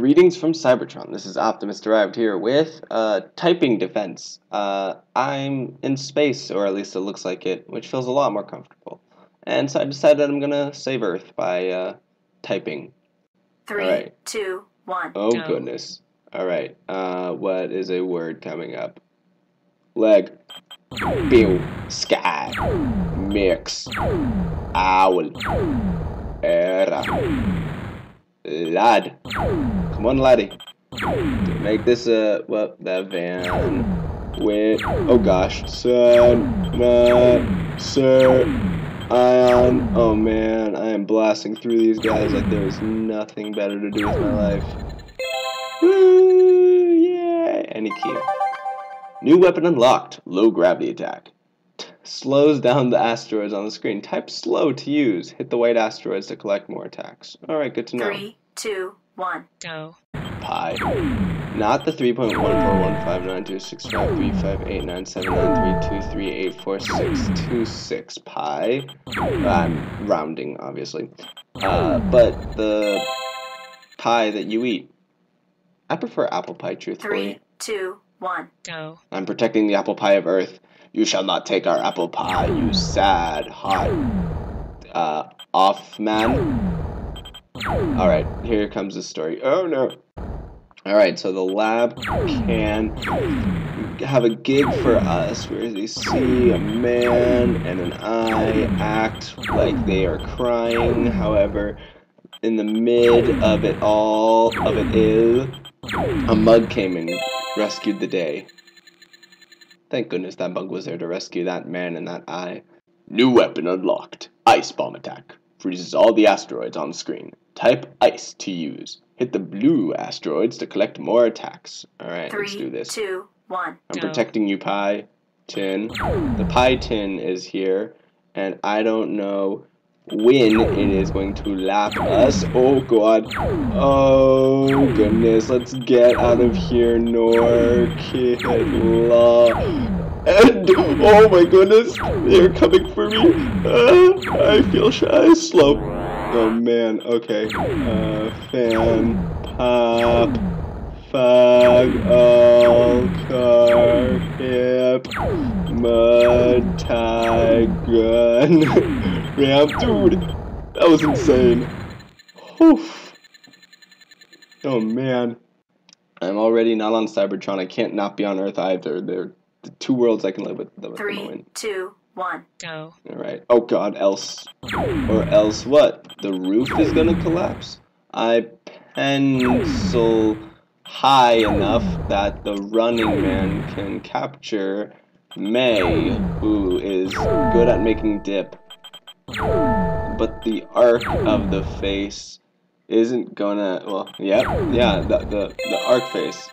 Greetings from Cybertron. This is Optimus Derived here with uh, typing defense. Uh, I'm in space, or at least it looks like it, which feels a lot more comfortable. And so I decided I'm gonna save Earth by uh, typing. Three, Alright. two, one. Oh Go. goodness. All right. Uh, what is a word coming up? Leg. Bill. Sky. Mix. Owl. Era. Lad. Come on, laddie. Make this a well, that van. With oh gosh, sun, not sir, ion. Oh man, I am blasting through these guys like there is nothing better to do with my life. Woo! Yay! Any key. New weapon unlocked. Low gravity attack. Slows down the asteroids on the screen. Type slow to use. Hit the white asteroids to collect more attacks. Alright, good to know. Three, two, one. Go. Pi. Not the 3.1415926335897932384626 pi. I'm rounding, obviously. Uh, but the pie that you eat. I prefer apple pie, truthfully. Three, two, one. Go. I'm protecting the apple pie of Earth. You shall not take our apple pie, you sad, hot, uh, off man. Alright, here comes the story. Oh no. Alright, so the lab can have a gig for us where they see a man and an eye act like they are crying. However, in the mid of it all, of it is, a mug came and rescued the day. Thank goodness that bug was there to rescue that man and that eye. New weapon unlocked. Ice bomb attack. Freezes all the asteroids on screen. Type ice to use. Hit the blue asteroids to collect more attacks. Alright, let's do this. two, one. I'm Go. protecting you, Pi Tin. The Pi Tin is here, and I don't know when it is going to lap us. Oh god. Oh goodness. Let's get out of here, Nor Kid Law. And oh my goodness, they're coming for me. Uh, I feel shy. Slow. Oh man. Okay. Uh, fan pop. Fog, all car, hip, mud, tie, gun, ramp. Dude, that was insane. Oof. Oh man. I'm already not on Cybertron. I can't not be on Earth either. They're the two worlds I can live with Three, two, one. Go. Alright. Oh god, else. Or else what? The roof is gonna collapse? I pencil high enough that the running man can capture May, who is good at making dip. But the arc of the face isn't gonna. Well, yep, yeah, the, the, the arc face.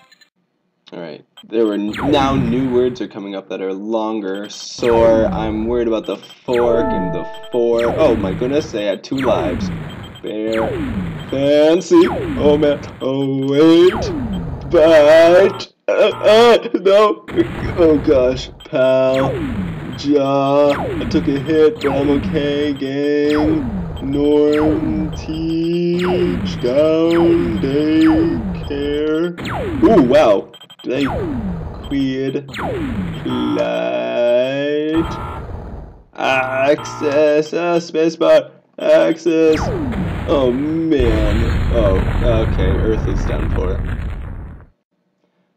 Alright, there were now new words are coming up that are longer. Sore, I'm worried about the fork and the four. Oh my goodness, they had two lives. Fair, fancy. Oh man, oh wait, but. Uh, uh, no, oh gosh, pal, jaw. I took a hit, but I'm okay, gang. Norm, teach, down, daycare. Ooh, wow. Did weird quid flight? Access, uh, spacebar, access. Oh man. Oh, okay, Earth is done for.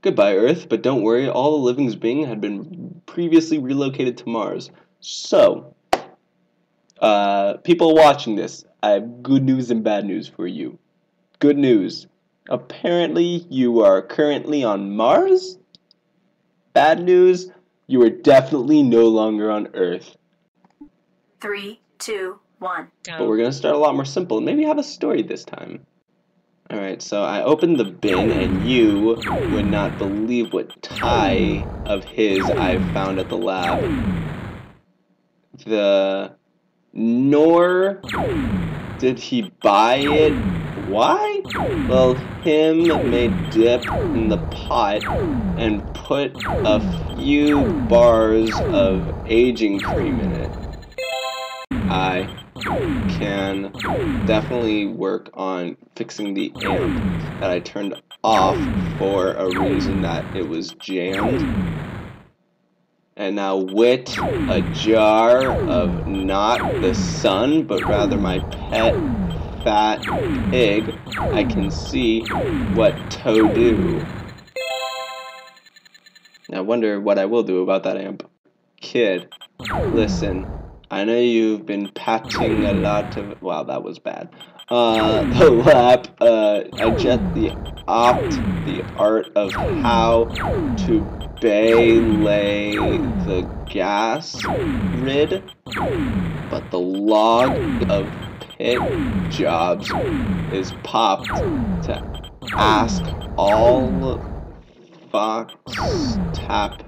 Goodbye, Earth, but don't worry, all the living beings had been previously relocated to Mars. So, uh, people watching this, I have good news and bad news for you. Good news. Apparently, you are currently on Mars? Bad news, you are definitely no longer on Earth. Three, two, one. But we're gonna start a lot more simple. Maybe have a story this time. Alright, so I opened the bin and you would not believe what tie of his I found at the lab. The nor did he buy it? Why? Well, him may dip in the pot and put a few bars of aging cream in it. I can definitely work on fixing the amp that I turned off for a reason that it was jammed. And now with a jar of not the sun, but rather my pet fat pig, I can see what to do. I wonder what I will do about that amp. Kid, listen. I know you've been patching a lot of. Wow, that was bad. Uh, the lap. Uh, I jet the opt the art of how to baylay the gas rid, but the log of pit jobs is popped to ask all Fox tap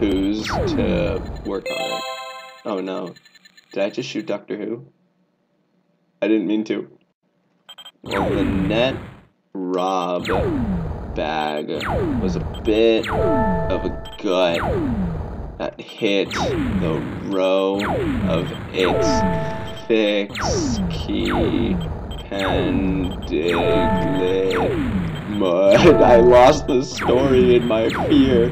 who's to work on it. Oh no. Did I just shoot Doctor Who? I didn't mean to. Well, the net rob bag was a bit of a gut that hit the row of its fix key pendiglit mud. I lost the story in my fear.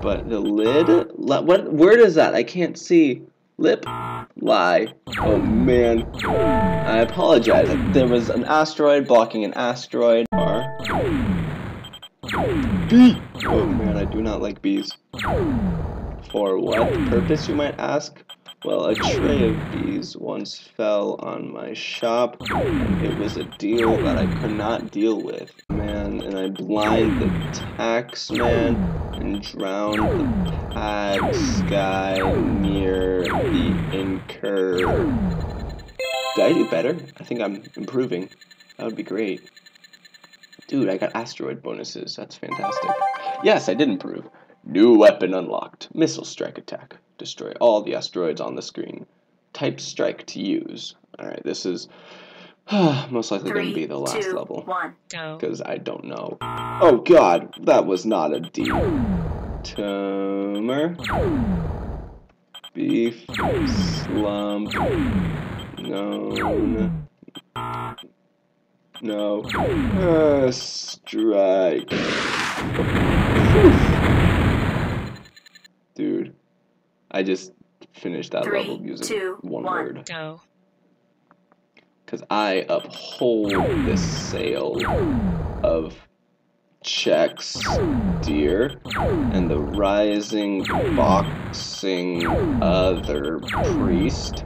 But the lid? What word is that? I can't see. Lip? Lie. Oh man. I apologize. There was an asteroid blocking an asteroid. Bee! Oh man, I do not like bees. For what purpose, you might ask? Well, a tray of bees once fell on my shop, it was a deal that I could not deal with. Man, and I blind the tax man and drowned the pad sky near the incur. Did I do better? I think I'm improving. That would be great. Dude, I got asteroid bonuses. That's fantastic. Yes, I did improve. New weapon unlocked. Missile strike attack. Destroy all the asteroids on the screen. Type strike to use. Alright, this is most likely going to be the last two, level. One. Because I don't know. Oh god, that was not a a D. Tumor. Beef. Slump. Known. No. Uh, strike. Dude, I just finished that Three, level using two, one one. word. Go. Because I uphold the sale of checks, dear, and the rising boxing other priest.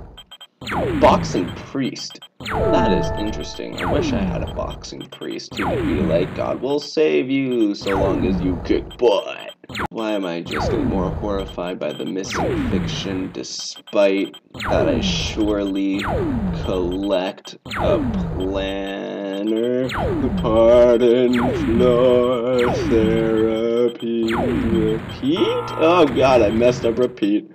Boxing priest. That is interesting. I wish I had a boxing priest who could be like, God will save you so long as you kick butt. Why am I just more horrified by the missing fiction despite that I surely collect a planner? The pardon, no therapy. Repeat? Oh god, I messed up repeat.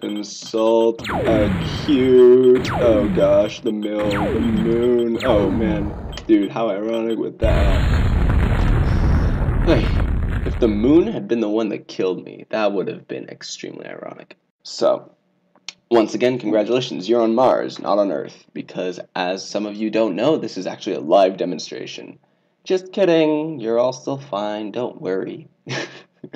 Consult acute. Oh gosh, the mill, the moon. Oh man, dude, how ironic with that. The moon had been the one that killed me, that would have been extremely ironic. So, once again, congratulations, you're on Mars, not on Earth, because as some of you don't know, this is actually a live demonstration. Just kidding, you're all still fine, don't worry.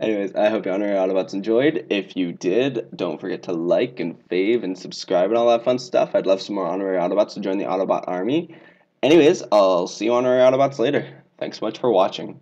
Anyways, I hope you honorary Autobots enjoyed. If you did, don't forget to like and fave and subscribe and all that fun stuff. I'd love some more honorary Autobots to join the Autobot army. Anyways, I'll see you honorary Autobots later. Thanks so much for watching.